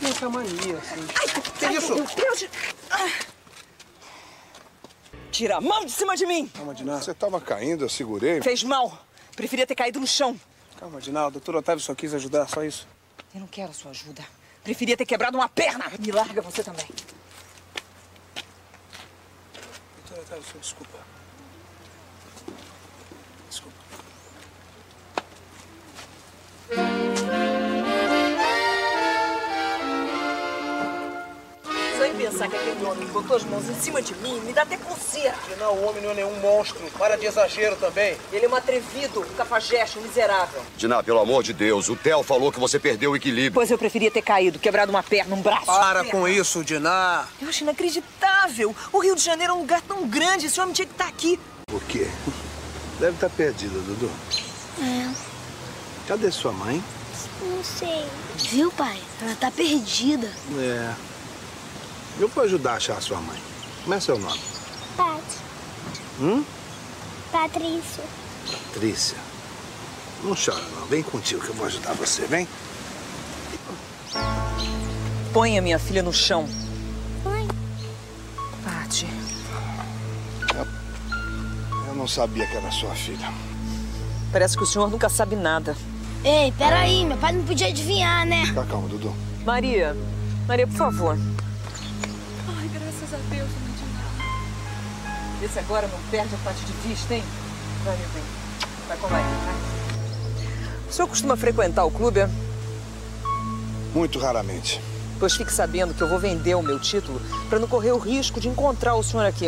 tem essa mania, assim. Ai, que ai, isso? Meu Deus! Ah. Tira a mão de cima de mim! Calma, Dinaldo. Você tava caindo, eu segurei. Fez mal. Preferia ter caído no chão. Calma, Dinaldo. Doutor Otávio só quis ajudar, só isso. Eu não quero a sua ajuda. Preferia ter quebrado uma perna. Me larga você também. Doutor Otávio. Desculpa. Pensar que aquele homem botou as mãos em cima de mim, me dá até coceira. Não, o homem não é nenhum monstro. Para de exagero também. Ele é um atrevido, um cafajeste, um miserável. Diná, pelo amor de Deus, o Theo falou que você perdeu o equilíbrio. Pois eu preferia ter caído, quebrado uma perna, um braço. Para com isso, Diná. Eu acho inacreditável. O Rio de Janeiro é um lugar tão grande. Esse homem tinha que estar aqui. Por quê? Deve estar perdida, Dudu. É, Cadê sua mãe? não sei. Viu, pai? Ela tá perdida. É. Eu vou ajudar a achar sua mãe. Como é seu nome? Pati. Hum? Patrícia. Patrícia. Não chora, não. Vem contigo que eu vou ajudar você, vem. Põe a minha filha no chão. Mãe. Pati. Eu não sabia que era sua filha. Parece que o senhor nunca sabe nada. Ei, peraí, meu pai não podia adivinhar, né? Fica calma, Dudu. Maria, Maria, por favor. Ai, graças a Deus, não de nada. Vê se agora não perde a parte de vista, hein? Vai, meu bem. Vai com vai, vai. O senhor costuma frequentar o clube? é? Muito raramente. Pois fique sabendo que eu vou vender o meu título para não correr o risco de encontrar o senhor aqui.